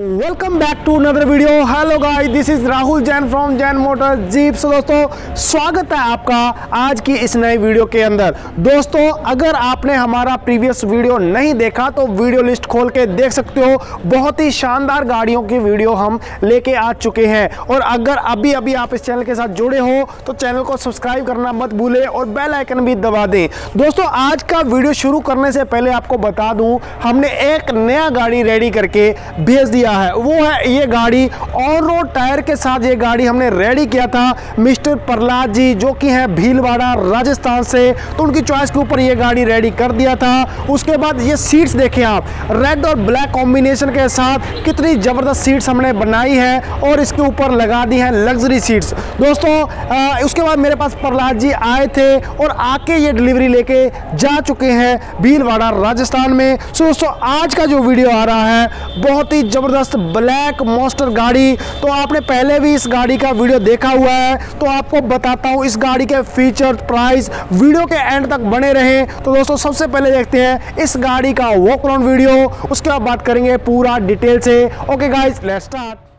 Welcome back to another video hello guys this is Rahul Jain from Jain motor jeep so दोस्तों, स्वागत है आपका आज की इस नए वीडियो के अंदर। दोस्तों, अगर आपने हमारा प्रीवियस वीडियो नहीं देखा तो वीडियो लिस्ट खोल के देख सकते हो। बहुत ही शानदार गाड़ियों की वीडियो हम लेके आ चुके हैं। और अगर अभी अभी आप इस चैनल के साथ जुड़े हो तो चैनल को सब्सक्राइब करना मत भूलें और बेल आइकन भी दबा दें। दोस्तों, आज का वीडियो शुरू करने से पहले आपको बता दूँ, हमने एक नया गाड़ी रेडी करके भेज दिया दिया है? वो है ये गाड़ी ऑन रोड टायर के साथ ये गाड़ी हमने रेडी किया था मिस्टर प्रहलाद जी जो कि है भीलवाड़ा राजस्थान से। तो उनकी चॉइस के ऊपर ये गाड़ी रेडी कर दिया था। उसके बाद ये सीट्स देखें आप रेड और ब्लैक कॉम्बिनेशन के साथ कितनी ज़बरदस्त सीट्स हमने बनाई है और इसके ऊपर लगा दी है लग्जरी सीट्स दोस्तों आ, उसके बाद मेरे पास प्रहलाद जी आए थे और आके ये डिलीवरी लेके जा चुके हैं भीलवाड़ा राजस्थान में। सो दोस्तों आज का जो वीडियो आ रहा है बहुत ही ज़बरदस्त ज़बरदस्त ब्लैक मोस्टर गाड़ी। तो आपने पहले भी इस गाड़ी का वीडियो देखा हुआ है। तो आपको बताता हूँ, इस गाड़ी के फीचर, प्राइस, वीडियो के एंड तक बने रहे। तो दोस्तों, सबसे पहले देखते हैं इस गाड़ी का वॉक वीडियो। उसके बाद बात करेंगे पूरा डिटेल से। ओके गाइज़ लेट स्टार्ट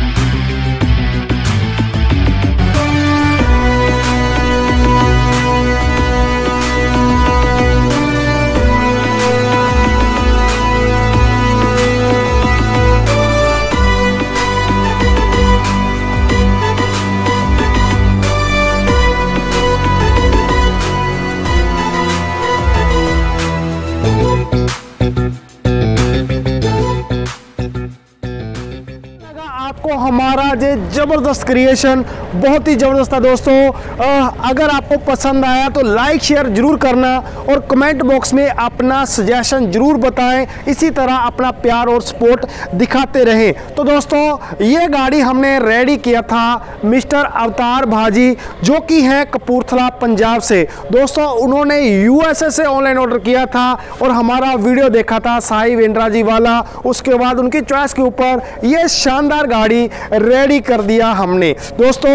आपको ज़बरदस्त क्रिएशन बहुत ही ज़बरदस्त था दोस्तों। अगर आपको पसंद आया तो लाइक शेयर ज़रूर करना और कमेंट बॉक्स में अपना सजेशन ज़रूर बताएँ। इसी तरह अपना प्यार और सपोर्ट दिखाते रहें। तो दोस्तों, ये गाड़ी हमने रेडी किया था मिस्टर अवतार भाजी, जो कि है कपूरथला, पंजाब से। दोस्तों, उन्होंने यूएसए से ऑनलाइन ऑर्डर किया था और हमारा वीडियो देखा था साई वेंद्रा जी वाला। उसके बाद उनकी चॉइस के ऊपर ये शानदार गाड़ी रेडी कर दिया हमने। दोस्तों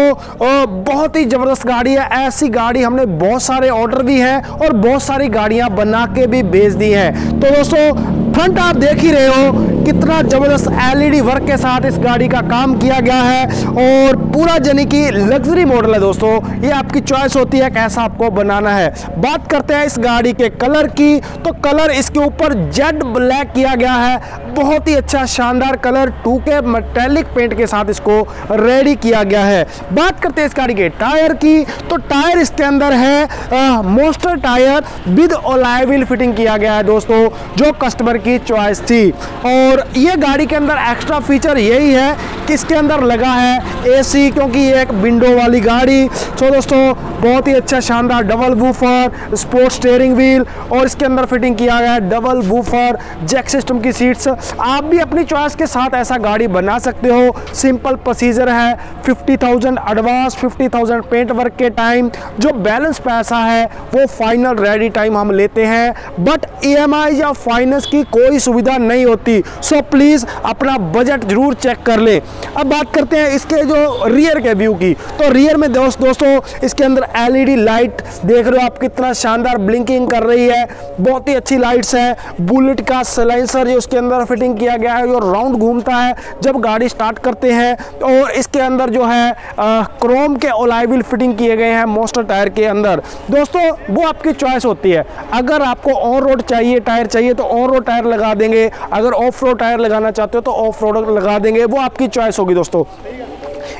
बहुत ही ज़बरदस्त गाड़ी है। ऐसी गाड़ी हमने बहुत सारे ऑर्डर दी है और बहुत सारी गाड़ियाँ बना के भी भेज दी हैं। तो दोस्तों फ्रंट आप देख ही रहे हो कितना ज़बरदस्त एलईडी वर्क के साथ इस गाड़ी का काम किया गया है और पूरा जनी की लग्जरी मॉडल है दोस्तों, ये आपकी चॉइस होती है कैसा आपको बनाना है। बात करते हैं इस गाड़ी के कलर की तो कलर इसके ऊपर जेड ब्लैक किया गया है। बहुत ही अच्छा शानदार colour two K metallic paint के साथ इसको रेडी किया गया है। बात करते हैं इस गाड़ी के टायर की तो टायर इसके अंदर है monster tyre with alloy wheel fitting किया गया है दोस्तों, जो कस्टमर की चॉइस थी। और ये गाड़ी के अंदर एक्स्ट्रा फीचर यही है कि इसके अंदर लगा है? एसी क्योंकि ये एक विंडो वाली गाड़ी। तो दोस्तों बहुत ही अच्छा शानदार double woofer sport steering wheel और इसके अंदर फिटिंग किया गया है डबल वूफर जैक सिस्टम की सीट्स आप भी अपनी चॉइस के साथ ऐसा गाड़ी बना सकते हो। सिंपल प्रोसीजर है 50,000 एडवांस 50,000 पेंट वर्क के टाइम जो बैलेंस पैसा है वो फाइनल रेडी टाइम हम लेते हैं। बट ईएमआई या फाइनेंस की कोई सुविधा नहीं होती। सो प्लीज़ अपना बजट ज़रूर चेक कर ले। अब बात करते हैं इसके जो रियर के व्यू की। तो रियर में दोस्त दोस्तों इसके अंदर एलईडी लाइट देख रहे हो आप कितना शानदार ब्लिंकिंग कर रही है। बहुत ही अच्छी लाइट्स है। बुलेट का सलाइंसर जो उसके अंदर फिटिंग किया गया है जो राउंड घूमता है जब गाड़ी स्टार्ट करते हैं और इसके अंदर जो है आ, क्रोम के ओलाइविल फिटिंग किए गए हैं मोस्टर टायर के अंदर। दोस्तों वो आपकी चॉइस होती है। अगर आपको ऑन रोड चाहिए टायर चाहिए तो ऑन रोड टायर लगा देंगे। अगर ऑफ़ रोड टायर लगाना चाहते हो तो ऑफ़ रोड लगा देंगे। वो आपकी चॉइस होगी दोस्तों।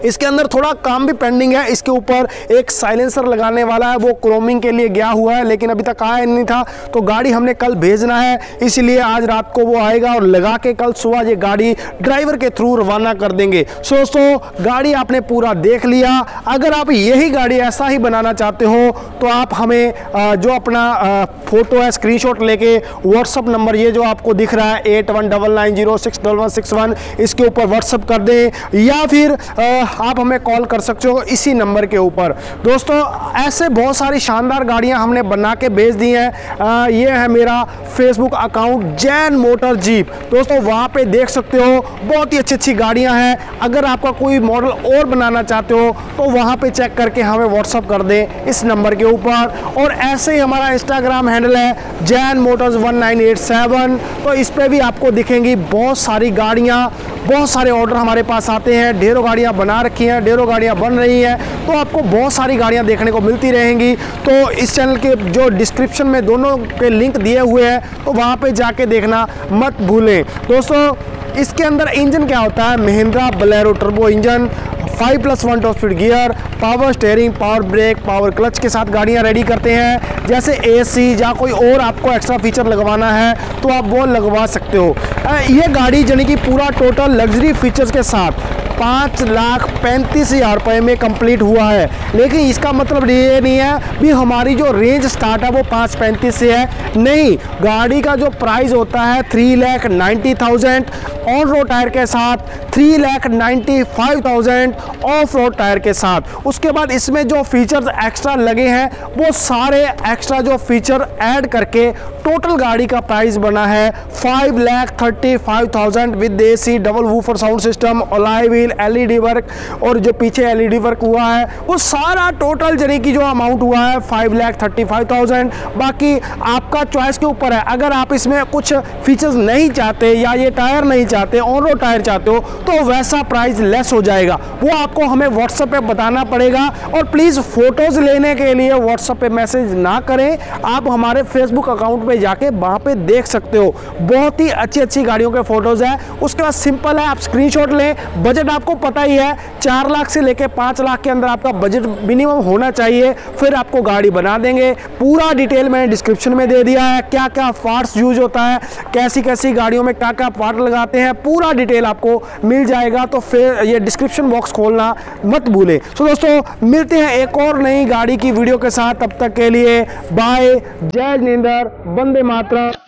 इसके अंदर थोड़ा काम भी पेंडिंग है। इसके ऊपर एक साइलेंसर लगाने वाला है। वो क्रोमिंग के लिए गया हुआ है, लेकिन अभी तक आया नहीं था। तो गाड़ी हमने कल भेजना है। इसलिए आज रात को वो आएगा और लगा के कल सुबह ये गाड़ी ड्राइवर के थ्रू रवाना कर देंगे। सो दोस्तों, गाड़ी आपने पूरा देख लिया। अगर आप यही गाड़ी ऐसा ही बनाना चाहते हो तो आप हमें जो अपना फ़ोटो है स्क्रीनशॉट लेके व्हाट्सअप नंबर ये जो आपको दिख रहा है eight one double nine zero six double one six one इसके ऊपर व्हाट्सअप कर दें। या फिर आप हमें कॉल कर सकते हो इसी नंबर के ऊपर। दोस्तों, ऐसे बहुत सारी शानदार गाड़ियाँ हमने बना के भेज दी हैं। ये है मेरा Facebook account Jain motor jeep. दोस्तों, वहाँ पे देख सकते हो, बहुत ही अच्छी अच्छी गाड़ियाँ हैं। अगर आपका कोई मॉडल और बनाना चाहते हो तो वहाँ पे चेक करके हमें व्हाट्सअप कर दें इस नंबर के ऊपर। और ऐसे ही हमारा इंस्टाग्राम हैंडल है, जैन मोटर्स 1987 तो इस पर भी आपको दिखेंगी बहुत सारी गाड़ियाँ। बहुत सारे ऑर्डर हमारे पास आते हैं। ढेरों गाड़ियाँ बना रखी हैं ढेरों गाड़ियाँ बन रही हैं। तो आपको बहुत सारी गाड़ियाँ देखने को मिलती रहेंगी। तो इस चैनल के जो डिस्क्रिप्शन में दोनों के लिंक दिए हुए हैं तो वहाँ पर जाके देखना मत भूलें। दोस्तों, इसके अंदर इंजन क्या होता है? Mahindra Bolero turbo engine five plus one top speed gear power steering power brake power clutch के साथ गाड़ियाँ रेडी करते हैं। जैसे एसी या कोई और आपको एक्स्ट्रा फीचर लगवाना है तो आप वो लगवा सकते हो। ये गाड़ी यानी कि पूरा टोटल लग्जरी फीचर्स के साथ पाँच लाख पैंतीस हज़ार रुपये में कंप्लीट हुआ है। लेकिन इसका मतलब ये नहीं है, भी हमारी जो रेंज स्टार्ट है वो पाँच पैंतीस से है। नहीं, गाड़ी का जो प्राइस होता है three lakh ninety thousand on road tyre के साथ three lakh ninety five thousand off road tyre के साथ। उसके बाद इसमें जो फीचर्स एक्स्ट्रा लगे हैं, वो सारे एक्स्ट्रा जो फीचर ऐड करके टोटल गाड़ी का प्राइस बना है। Five lakh thirty five thousand with A C double woofer sound system alloy wheel LED work और जो पीछे एलईडी वर्क हुआ है, वो सारा टोटल जरी की जो अमाउंट हुआ है five lakh thirty five thousand बाकी आपका चॉइस के ऊपर है। अगर आप इसमें कुछ फीचर्स नहीं चाहते या ये टायर नहीं चाहते ऑन रोड टायर चाहते हो तो वैसा प्राइस लेस हो जाएगा। वो आपको हमें व्हाट्सएप पे बताना पड़ेगा और प्लीज़ फ़ोटोज़ लेने के लिए व्हाट्सएप पे मैसेज ना करें। आप हमारे फेसबुक अकाउंट पे पे जाके वहाँ पे देख सकते हो। बहुत ही अच्छी अच्छी गाड़ियों के फ़ोटोज़ है। उसके बाद सिंपल है, आप स्क्रीनशॉट लें। बजट आपको पता ही है, चार लाख से लेकर पाँच लाख के अंदर आपका बजट मिनिमम होना चाहिए, फिर आपको गाड़ी बना देंगे। पूरा डिटेल मैंने डिस्क्रिप्शन में दे दिया है क्या क्या पार्ट्स यूज़ होता है कैसी कैसी गाड़ियों में क्या क्या पार्ट लगाते हैं, पूरा डिटेल आपको मिल जाएगा तो फिर ये डिस्क्रिप्शन बॉक्स खोलना मत भूलें। तो दोस्तों, मिलते हैं एक और नई गाड़ी की वीडियो के साथ, तब तक के लिए बाय जय जिनेंद्र वंदे मातरम।